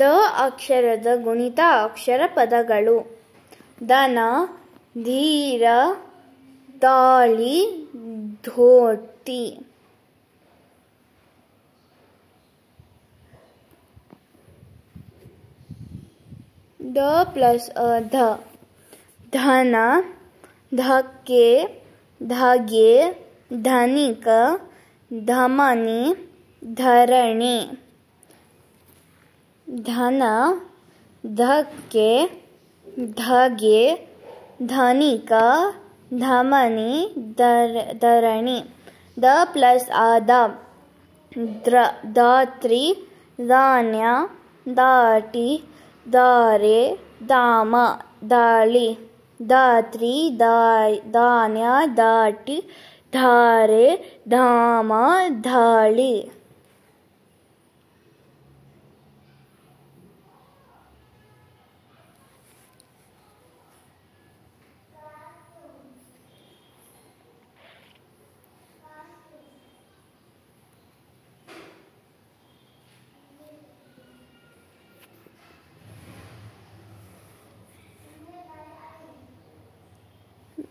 The ಅಕ್ಷರದ ಗುಣಿತ ಅಕ್ಷರ ಪದಗಳು ದನ ಧೀರ ತಾಳಿ ಧೋತಿ ದ ಪ್ಲಸ್ ಅ ಧ धन धक्के धागे धनिक धमनी धरणी धन, धके के, धगे धनिक धमनी, दर धरणि द प्लस आद द्र, दात्री ದಾನ್ಯ ದಾಟಿ ದಾರೆ ದಾಮ ದಾಳಿ ದಾತ್ರಿ ದಾನ್ಯ दाटी धारे ಧಾಮ धाली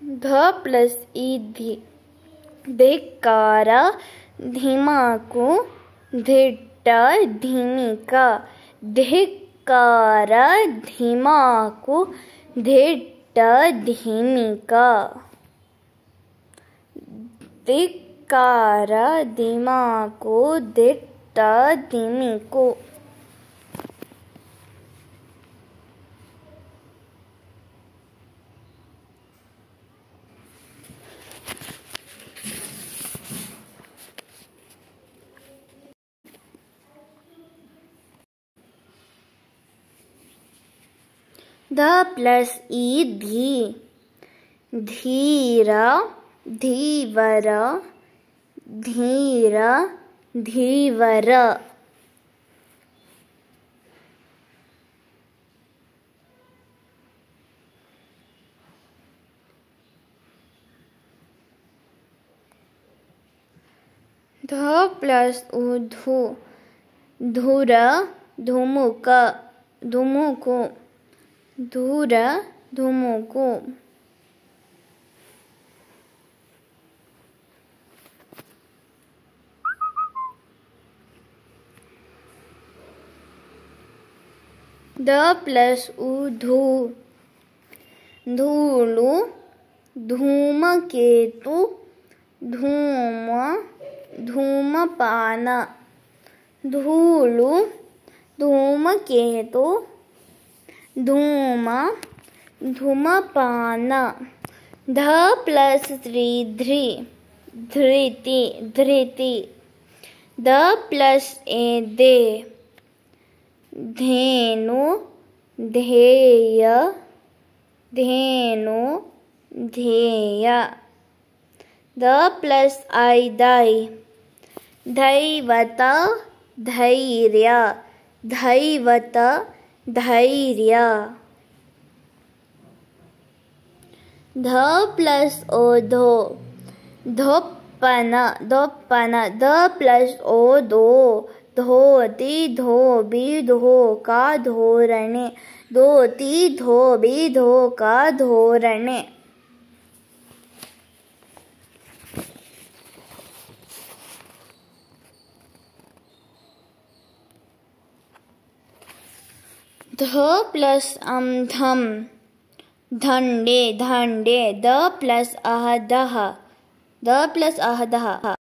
ध प्लस ई धी धिकार धीमाकु, धिट्ट, धीमिक धिकार धीमाकु, धिट्ट, धीमिक। धिकार दिमाको धीमी धीमिको। द प्लस ई धी। धीर, धीवर धीर, धीवर। ध प्लस उ धू। धुर, धुमुक, धुमुकु। धूर धूमों को। द प्लस उ धू। धूलु, धूम केतु, धूम, धूमपान। धूलु, धूम केतु धूमा धूमपान ध प्लस त्री, ध्री धृति धृति the plus A, they, Dhenu धेय Dhenu धेय the plus आई दै दैवत, धैर्य धैवत धैर्य। ध प्लस ओ धो धोपन धोपन, ध प्लस ओ दो। धोती धो बी धो का धोरणे। धोती धो बी धो का धोरणे। प्लस धम धंडे धंडे द प्लस अह द प्लस अहदह।